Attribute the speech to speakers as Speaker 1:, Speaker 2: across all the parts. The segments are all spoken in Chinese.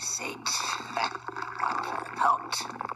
Speaker 1: Sit back on the.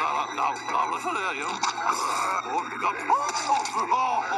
Speaker 1: 老老老了，是了，有。我我我我我。